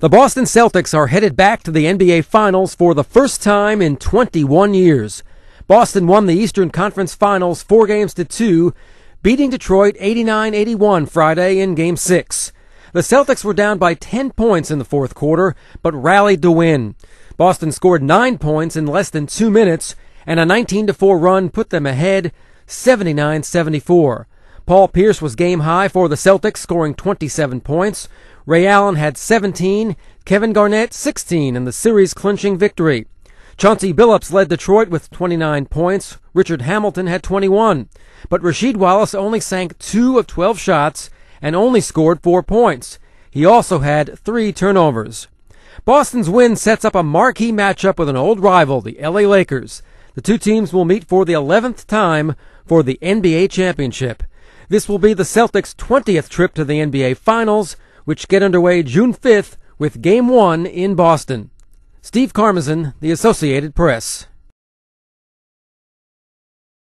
The Boston Celtics are headed back to the NBA Finals for the first time in 21 years. Boston won the Eastern Conference Finals four games to two, beating Detroit 89-81 Friday in Game 6. The Celtics were down by 10 points in the fourth quarter, but rallied to win. Boston scored nine points in less than two minutes, and a 19-4 run put them ahead 79-74. Paul Pierce was game high for the Celtics, scoring 27 points. Ray Allen had 17, Kevin Garnett 16 in the series clinching victory. Chauncey Billups led Detroit with 29 points. Richard Hamilton had 21. But Rasheed Wallace only sank 2 of 12 shots and only scored 4 points. He also had 3 turnovers. Boston's win sets up a marquee matchup with an old rival, the LA Lakers. The two teams will meet for the 11th time for the NBA championship. This will be the Celtics' 20th trip to the NBA Finals, which get underway June 5th with Game 1 in Boston. Steve Karmazin, The Associated Press.